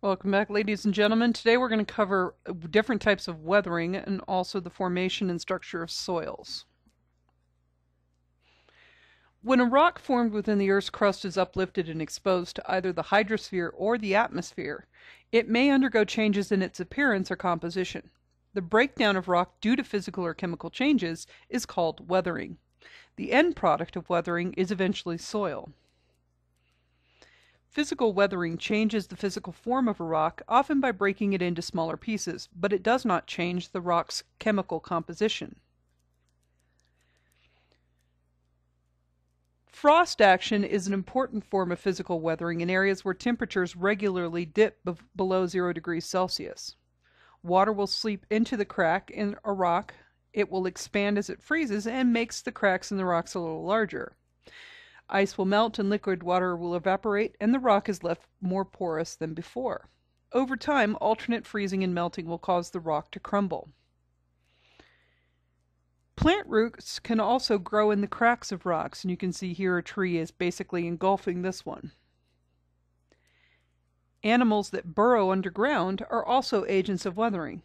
Welcome back, ladies and gentlemen. Today we're going to cover different types of weathering and also the formation and structure of soils. When a rock formed within the Earth's crust is uplifted and exposed to either the hydrosphere or the atmosphere, it may undergo changes in its appearance or composition. The breakdown of rock due to physical or chemical changes is called weathering. The end product of weathering is eventually soil. Physical weathering changes the physical form of a rock, often by breaking it into smaller pieces, but it does not change the rock's chemical composition. Frost action is an important form of physical weathering in areas where temperatures regularly dip below 0 degrees Celsius. Water will seep into the crack in a rock, it will expand as it freezes and makes the cracks in the rocks a little larger. Ice will melt and liquid water will evaporate, and the rock is left more porous than before. Over time, alternate freezing and melting will cause the rock to crumble. Plant roots can also grow in the cracks of rocks, and you can see here a tree is basically engulfing this one. Animals that burrow underground are also agents of weathering.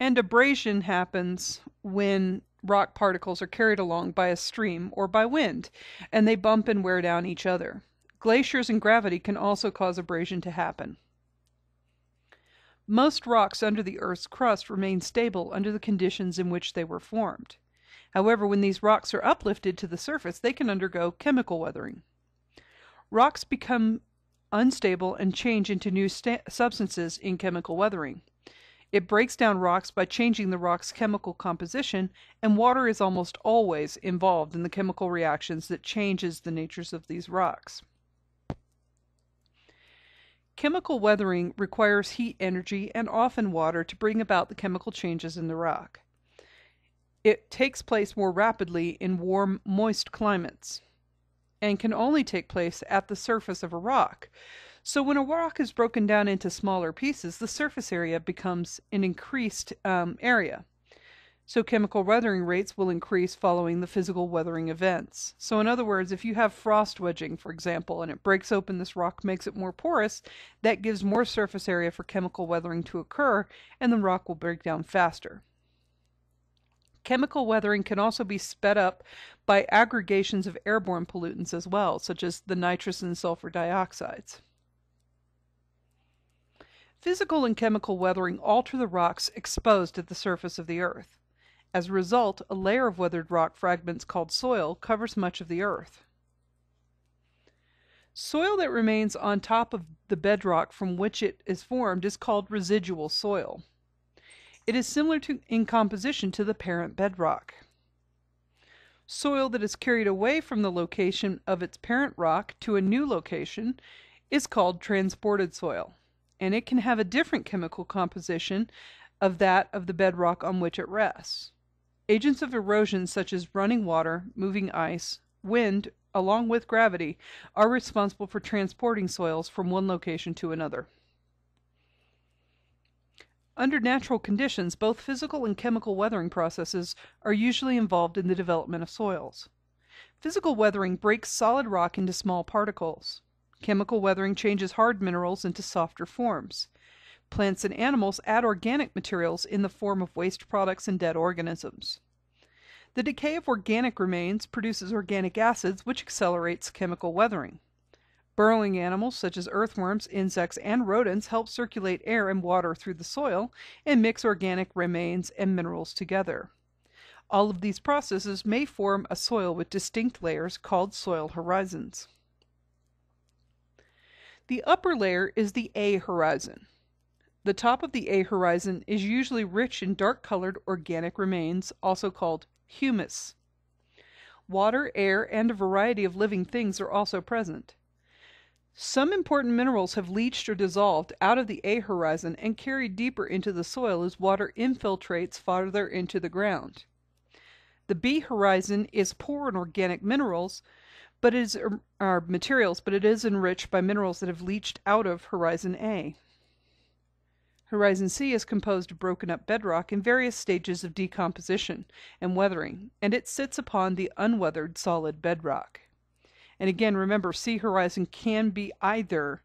And abrasion happens when rock particles are carried along by a stream or by wind, and they bump and wear down each other. Glaciers and gravity can also cause abrasion to happen. Most rocks under the Earth's crust remain stable under the conditions in which they were formed. However, when these rocks are uplifted to the surface, they can undergo chemical weathering. Rocks become unstable and change into new substances in chemical weathering. It breaks down rocks by changing the rock's chemical composition, and water is almost always involved in the chemical reactions that changes the natures of these rocks. Chemical weathering requires heat energy and often water to bring about the chemical changes in the rock. It takes place more rapidly in warm, moist climates and can only take place at the surface of a rock, so when a rock is broken down into smaller pieces, the surface area becomes an increased um, area. So chemical weathering rates will increase following the physical weathering events. So in other words, if you have frost wedging, for example, and it breaks open this rock, makes it more porous, that gives more surface area for chemical weathering to occur, and the rock will break down faster. Chemical weathering can also be sped up by aggregations of airborne pollutants as well, such as the nitrous and sulfur dioxides. Physical and chemical weathering alter the rocks exposed at the surface of the Earth. As a result, a layer of weathered rock fragments called soil covers much of the Earth. Soil that remains on top of the bedrock from which it is formed is called residual soil. It is similar to, in composition to the parent bedrock. Soil that is carried away from the location of its parent rock to a new location is called transported soil and it can have a different chemical composition of that of the bedrock on which it rests. Agents of erosion such as running water, moving ice, wind, along with gravity, are responsible for transporting soils from one location to another. Under natural conditions, both physical and chemical weathering processes are usually involved in the development of soils. Physical weathering breaks solid rock into small particles. Chemical weathering changes hard minerals into softer forms. Plants and animals add organic materials in the form of waste products and dead organisms. The decay of organic remains produces organic acids, which accelerates chemical weathering. Burrowing animals such as earthworms, insects, and rodents help circulate air and water through the soil and mix organic remains and minerals together. All of these processes may form a soil with distinct layers called soil horizons. The upper layer is the A horizon. The top of the A horizon is usually rich in dark-colored organic remains, also called humus. Water, air, and a variety of living things are also present. Some important minerals have leached or dissolved out of the A horizon and carried deeper into the soil as water infiltrates farther into the ground. The B horizon is poor in organic minerals, but it is are materials, but it is enriched by minerals that have leached out of Horizon A. Horizon C is composed of broken up bedrock in various stages of decomposition and weathering, and it sits upon the unweathered solid bedrock. And again, remember, C horizon can be either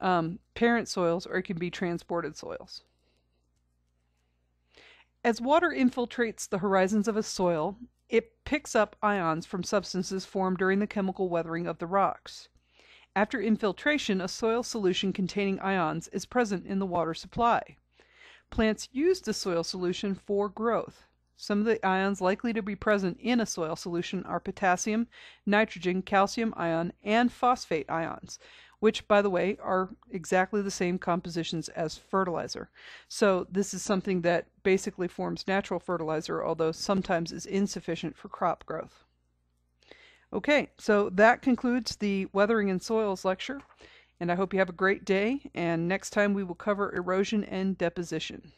um, parent soils or it can be transported soils. As water infiltrates the horizons of a soil, it picks up ions from substances formed during the chemical weathering of the rocks. After infiltration, a soil solution containing ions is present in the water supply. Plants use the soil solution for growth. Some of the ions likely to be present in a soil solution are potassium, nitrogen, calcium ion, and phosphate ions, which, by the way, are exactly the same compositions as fertilizer. So this is something that basically forms natural fertilizer, although sometimes is insufficient for crop growth. Okay, so that concludes the Weathering and Soils lecture, and I hope you have a great day, and next time we will cover erosion and deposition.